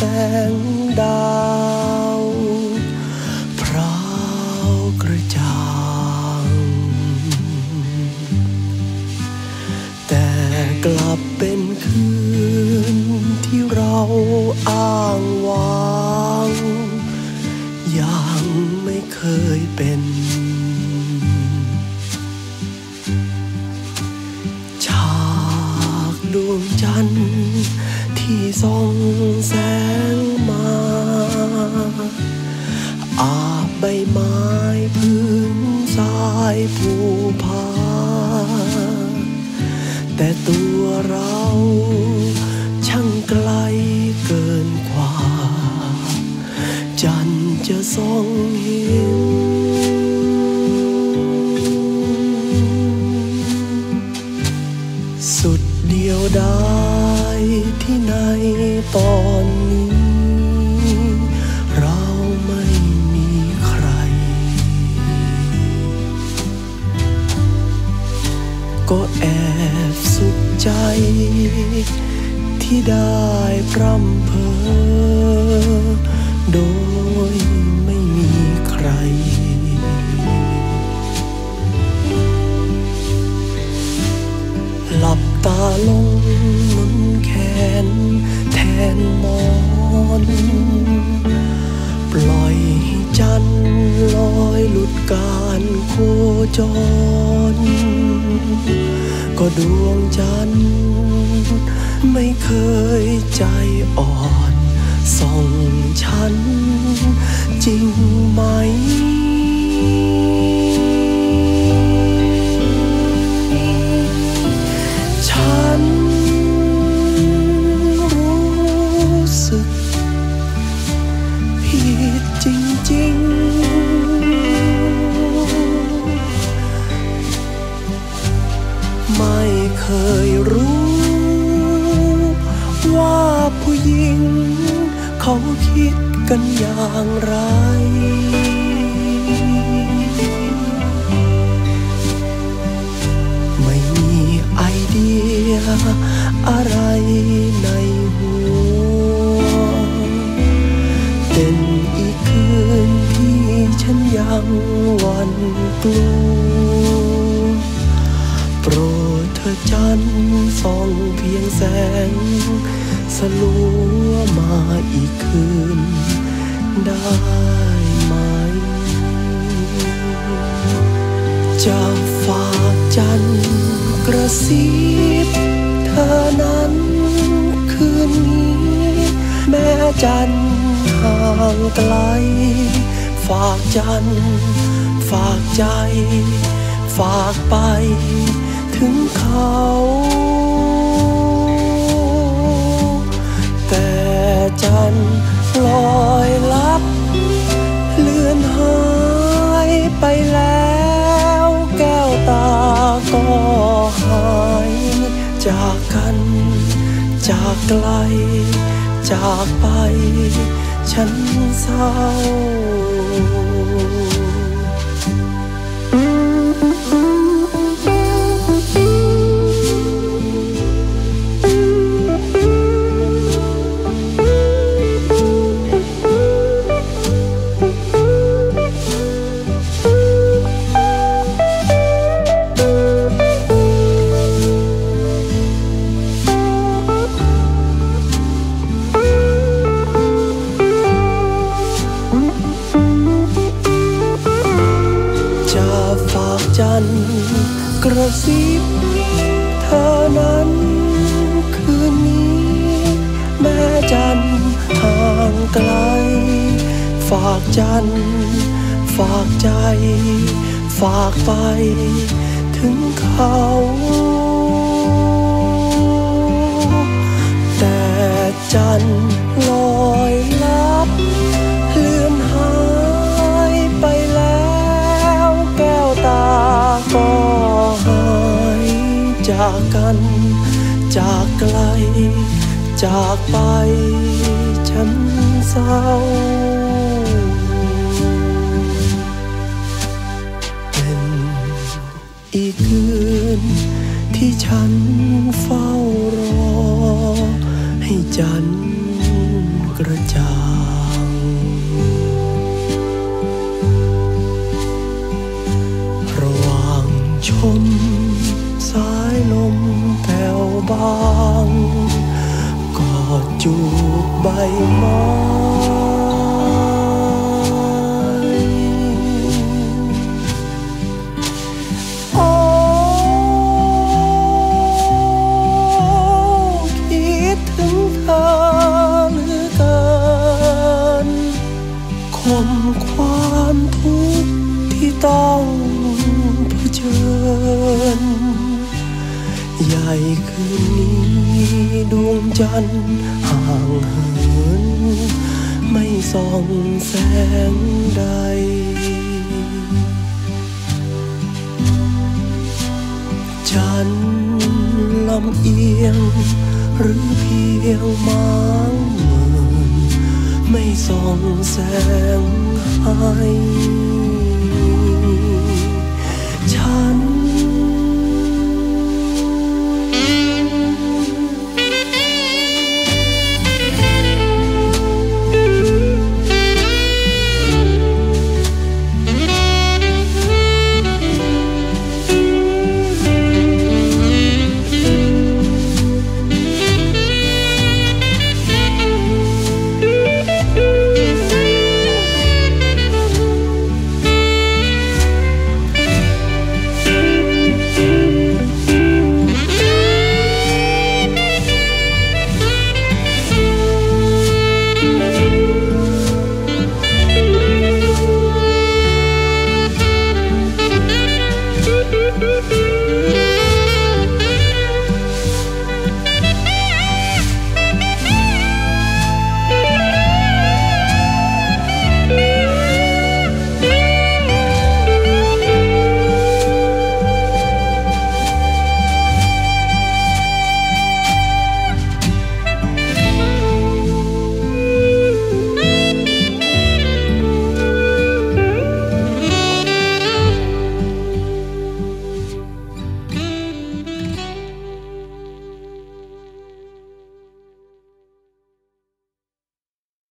แสงดาวพราวกระจ่างแต่กลับเป็นคืนที่เราอ้างว้างอย่างไม่เคยเป็นฉากดวงจันทร์ที่ส่องแสง ใบไม้พื้นทรายผูพาแต่ตัวเรา ที่ได้พร่ำเพอโดยไม่มีใคร หลับตาลงมุนแขนแทนมอนปล่อยให้จันทร์ลอยหลุดการโคจร ก็ดวงจันทร์ ไม่เคยใจอ่อนส่องฉัน จริงไหม ว่าผู้หญิง เขาคิดกันอย่างไร ไม่มีไอเดีย อะไรในหัวเป็นอีกคืนที่ฉันยังวันกลัว สลัวมาอีกคืน ได้ไหม จะฝากจันกระซิบเธอนั้นคืนนี้ แม้จันห่างไกล ฝากจัน ฝากใจ ฝากไปถึงเขา จากกัน จากไกล จากไป ฉันเศร้า ฝากจัน ฝากใจ ฝากไป ถึงเขา แต่จันลอยลับเลือนหายไปแล้วแก้วตาก็หายจากกัน จากไกล จากไปฉันเศร้า กระจายันห่างเหินไม่ส่องแสงใดฉันลำเอียง หรือเพียงมางเมินไม่ส่องแสงให้